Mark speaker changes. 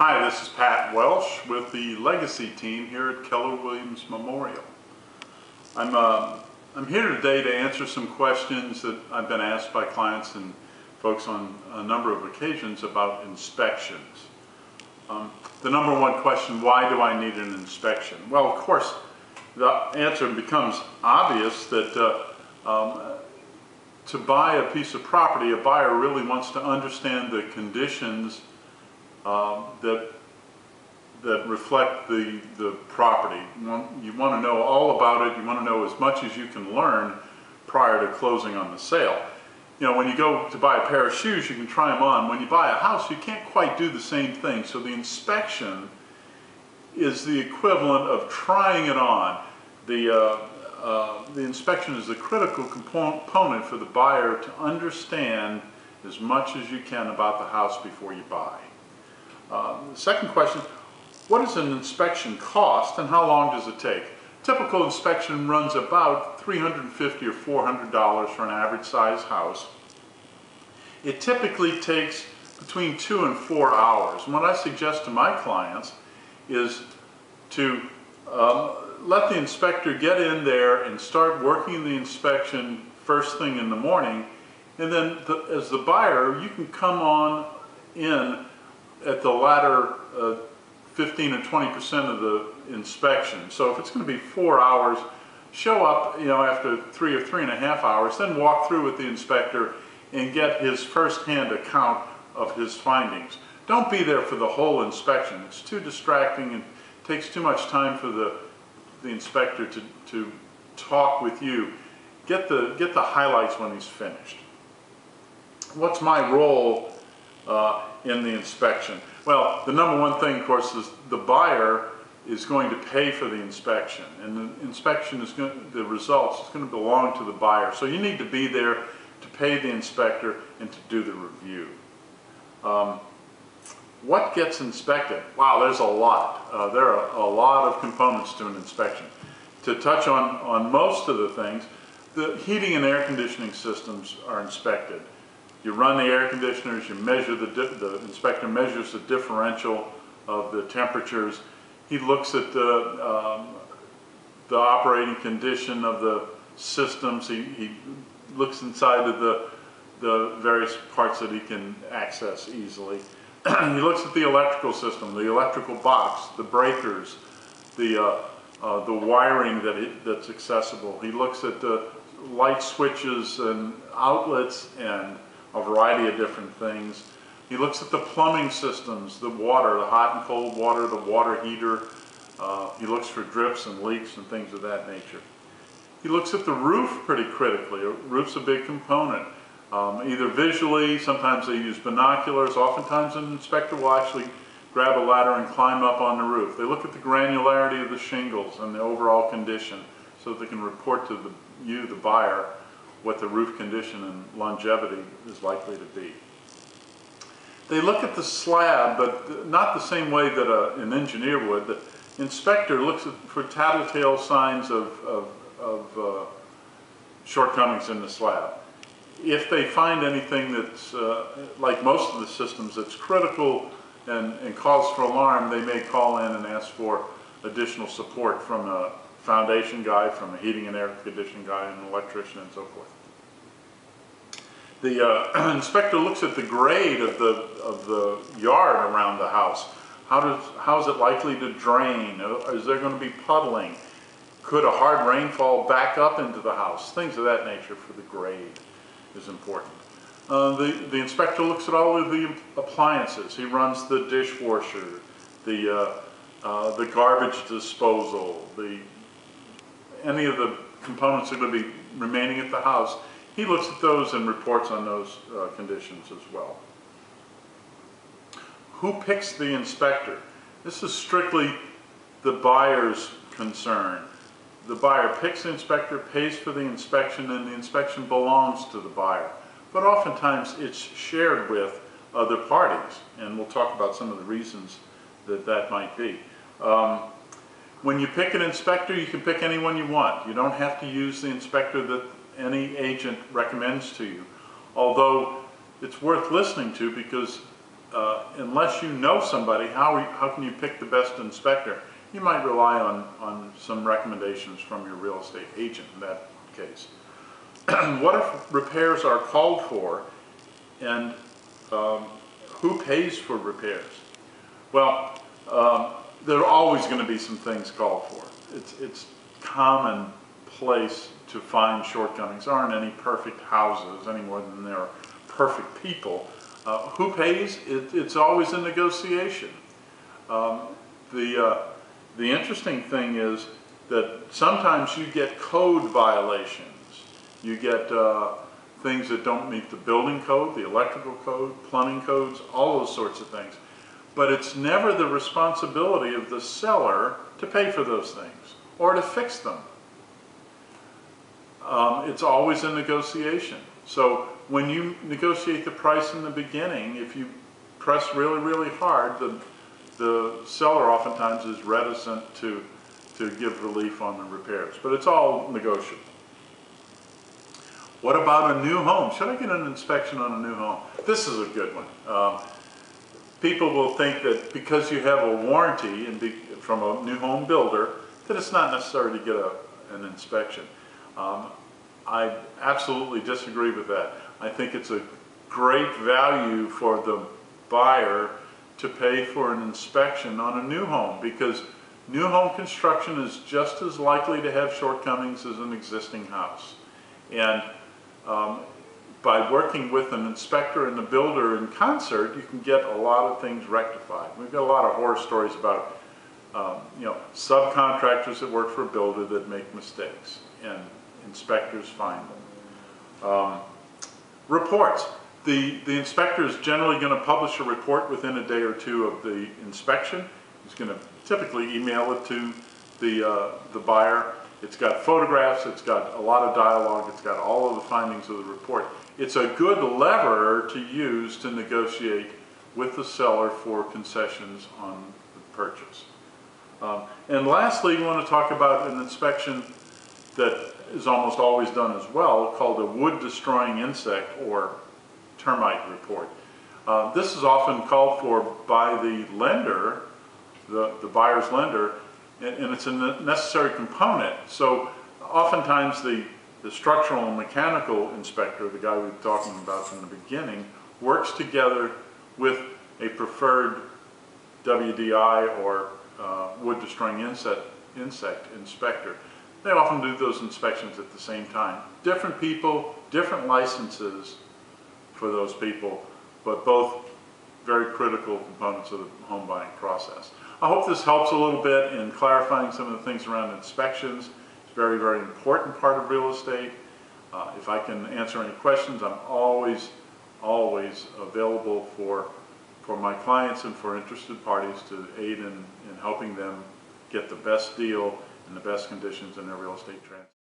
Speaker 1: Hi, this is Pat Welsh with the Legacy team here at Keller Williams Memorial. I'm, uh, I'm here today to answer some questions that I've been asked by clients and folks on a number of occasions about inspections. Um, the number one question, why do I need an inspection? Well, of course, the answer becomes obvious that uh, um, to buy a piece of property, a buyer really wants to understand the conditions um, that that reflect the the property. You want, to know all about it. You want to know as much as you can learn prior to closing on the sale. You know, when you go to buy a pair of shoes, you can try them on. When you buy a house, you can't quite do the same thing. So the inspection is the equivalent of trying it on. The uh, uh, the inspection is a critical component for the buyer to understand as much as you can about the house before you buy. Uh, the second question, what does an inspection cost and how long does it take? Typical inspection runs about 350 or $400 for an average size house. It typically takes between two and four hours. And what I suggest to my clients is to um, let the inspector get in there and start working the inspection first thing in the morning. And then the, as the buyer, you can come on in at the latter uh, 15 or 20% of the inspection. So if it's going to be four hours, show up you know, after three or three and a half hours, then walk through with the inspector and get his first-hand account of his findings. Don't be there for the whole inspection. It's too distracting and takes too much time for the the inspector to, to talk with you. Get the, get the highlights when he's finished. What's my role uh, in the inspection? Well, the number one thing, of course, is the buyer is going to pay for the inspection. And the inspection is going the results is going to belong to the buyer. So you need to be there to pay the inspector and to do the review. Um, what gets inspected? Wow, there's a lot. Uh, there are a lot of components to an inspection. To touch on, on most of the things, the heating and air conditioning systems are inspected. You run the air conditioners, you measure the, the inspector measures the differential of the temperatures. He looks at the, um, the operating condition of the systems. He, he looks inside of the, the various parts that he can access easily. he looks at the electrical system, the electrical box, the breakers, the, uh, uh, the wiring that it, that's accessible. He looks at the light switches and outlets and a variety of different things. He looks at the plumbing systems, the water, the hot and cold water, the water heater. Uh, he looks for drips and leaks and things of that nature. He looks at the roof pretty critically. A roof's a big component um, either visually, sometimes they use binoculars, oftentimes an inspector will actually grab a ladder and climb up on the roof. They look at the granularity of the shingles and the overall condition so that they can report to the, you, the buyer, what the roof condition and longevity is likely to be. They look at the slab, but not the same way that a, an engineer would. The inspector looks at, for tattletale signs of, of, of uh, shortcomings in the slab if they find anything that's, uh, like most of the systems, that's critical and, and calls for alarm, they may call in and ask for additional support from a foundation guy, from a heating and air conditioning guy, an electrician, and so forth. The uh, inspector looks at the grade of the, of the yard around the house. How, does, how is it likely to drain? Uh, is there going to be puddling? Could a hard rainfall back up into the house? Things of that nature for the grade is important. Uh, the, the inspector looks at all of the appliances. He runs the dishwasher, the, uh, uh, the garbage disposal, the, any of the components are going to be remaining at the house. He looks at those and reports on those uh, conditions as well. Who picks the inspector? This is strictly the buyer's concern the buyer picks the inspector, pays for the inspection, and the inspection belongs to the buyer. But oftentimes it's shared with other parties, and we'll talk about some of the reasons that that might be. Um, when you pick an inspector, you can pick anyone you want. You don't have to use the inspector that any agent recommends to you. Although it's worth listening to because uh, unless you know somebody, how, how can you pick the best inspector? You might rely on, on some recommendations from your real estate agent in that case. What if repairs are called for and um, who pays for repairs? Well, um, there are always going to be some things called for. It's, it's commonplace to find shortcomings. There aren't any perfect houses any more than there are perfect people. Uh, who pays? It, it's always a negotiation. Um, the, uh, the interesting thing is that sometimes you get code violations. You get uh, things that don't meet the building code, the electrical code, plumbing codes, all those sorts of things. But it's never the responsibility of the seller to pay for those things or to fix them. Um, it's always a negotiation. So when you negotiate the price in the beginning, if you press really, really hard, the, the seller oftentimes is reticent to, to give relief on the repairs. But it's all negotiable. What about a new home? Should I get an inspection on a new home? This is a good one. Um, people will think that because you have a warranty and be, from a new home builder, that it's not necessary to get a, an inspection. Um, I absolutely disagree with that. I think it's a great value for the buyer to pay for an inspection on a new home because new home construction is just as likely to have shortcomings as an existing house. And um, by working with an inspector and the builder in concert, you can get a lot of things rectified. We've got a lot of horror stories about, um, you know, subcontractors that work for a builder that make mistakes, and inspectors find them. Um, reports. The, the inspector is generally going to publish a report within a day or two of the inspection. He's going to typically email it to the, uh, the buyer. It's got photographs, it's got a lot of dialogue, it's got all of the findings of the report. It's a good lever to use to negotiate with the seller for concessions on the purchase. Um, and lastly, we want to talk about an inspection that is almost always done as well, called a wood destroying insect or termite report. Uh, this is often called for by the lender, the, the buyer's lender, and, and it's a necessary component. So oftentimes the, the structural and mechanical inspector, the guy we were talking about from the beginning, works together with a preferred WDI or uh, wood destroying insect, insect inspector. They often do those inspections at the same time. Different people, different licenses for those people, but both very critical components of the home buying process. I hope this helps a little bit in clarifying some of the things around inspections. It's a very, very important part of real estate. Uh, if I can answer any questions, I'm always, always available for, for my clients and for interested parties to aid in, in helping them get the best deal and the best conditions in their real estate transaction.